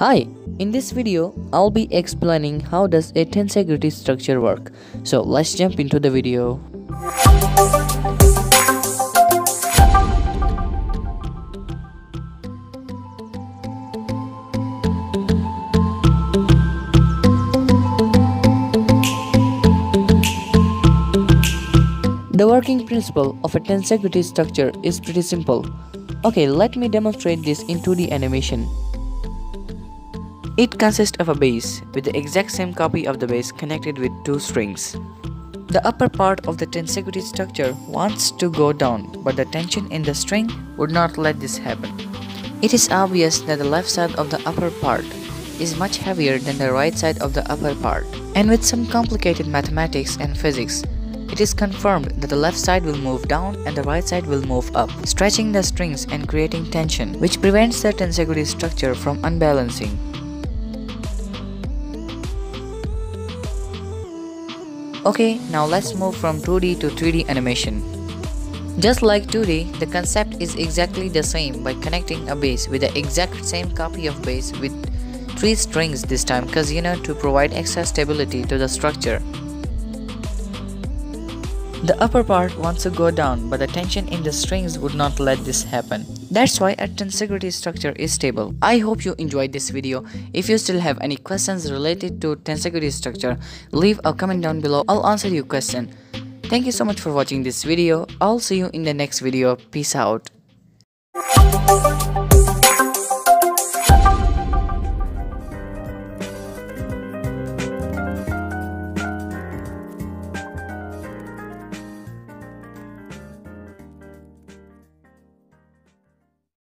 Hi, in this video, I'll be explaining how does a tensegrity structure work. So let's jump into the video. The working principle of a tensegrity structure is pretty simple. Okay, let me demonstrate this in 2D animation. It consists of a base with the exact same copy of the base connected with two strings. The upper part of the tensegrity structure wants to go down, but the tension in the string would not let this happen. It is obvious that the left side of the upper part is much heavier than the right side of the upper part. And with some complicated mathematics and physics, it is confirmed that the left side will move down and the right side will move up, stretching the strings and creating tension, which prevents the tensegrity structure from unbalancing. Okay, now let's move from 2D to 3D animation. Just like 2D, the concept is exactly the same by connecting a base with the exact same copy of base with 3 strings this time cause you know to provide extra stability to the structure. The upper part wants to go down but the tension in the strings would not let this happen. That's why a tensegrity structure is stable. I hope you enjoyed this video. If you still have any questions related to tensegrity structure, leave a comment down below. I'll answer your question. Thank you so much for watching this video. I'll see you in the next video. Peace out.